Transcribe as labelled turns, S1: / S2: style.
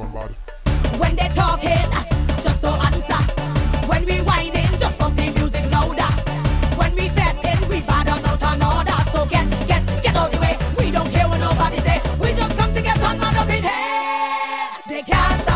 S1: When
S2: they talking, just so answer. When we whining, just bump the music louder. When we vetting, we bad on out on order. So get, get, get out the way. We don't care what nobody say. We just come to get on man up in here. They can't.